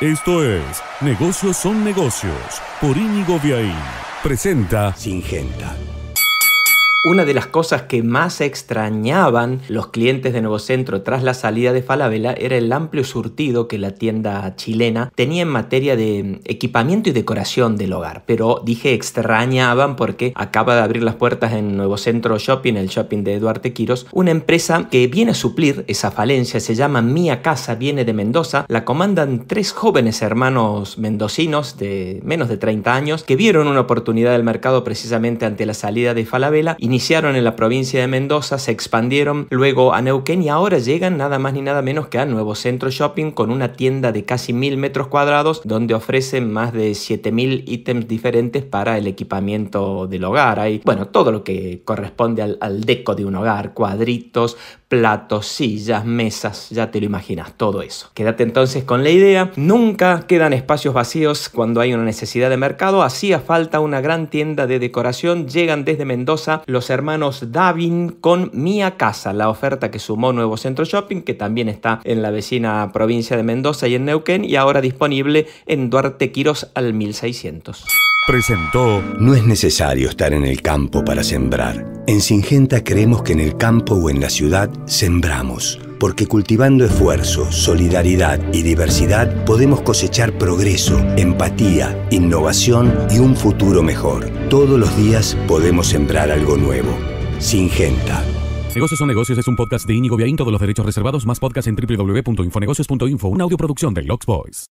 Esto es Negocios son negocios por Íñigo Viaín. Presenta Singenta. Una de las cosas que más extrañaban los clientes de Nuevo Centro tras la salida de Falabella era el amplio surtido que la tienda chilena tenía en materia de equipamiento y decoración del hogar. Pero dije extrañaban porque acaba de abrir las puertas en Nuevo Centro Shopping, el shopping de Duarte Quiros, una empresa que viene a suplir esa falencia, se llama Mía Casa, viene de Mendoza, la comandan tres jóvenes hermanos mendocinos de menos de 30 años que vieron una oportunidad del mercado precisamente ante la salida de Falabella y Iniciaron en la provincia de Mendoza, se expandieron luego a Neuquén y ahora llegan nada más ni nada menos que a Nuevo Centro Shopping con una tienda de casi mil metros cuadrados donde ofrecen más de 7000 ítems diferentes para el equipamiento del hogar. Hay, bueno, todo lo que corresponde al, al deco de un hogar, cuadritos, platos, sillas, mesas, ya te lo imaginas, todo eso. Quédate entonces con la idea, nunca quedan espacios vacíos cuando hay una necesidad de mercado, hacía falta una gran tienda de decoración, llegan desde Mendoza los hermanos Davin con Mía Casa, la oferta que sumó Nuevo Centro Shopping, que también está en la vecina provincia de Mendoza y en Neuquén, y ahora disponible en Duarte Quiros al 1600. Presentó No es necesario estar en el campo para sembrar. En Singenta creemos que en el campo o en la ciudad sembramos, porque cultivando esfuerzo, solidaridad y diversidad podemos cosechar progreso, empatía, innovación y un futuro mejor. Todos los días podemos sembrar algo nuevo. Singenta. Negocios son negocios es un podcast de Íñigo Viaín, todos los derechos reservados, más podcast en www.infonegocios.info, una audioproducción de Lux Boys.